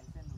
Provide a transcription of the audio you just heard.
ese lugar.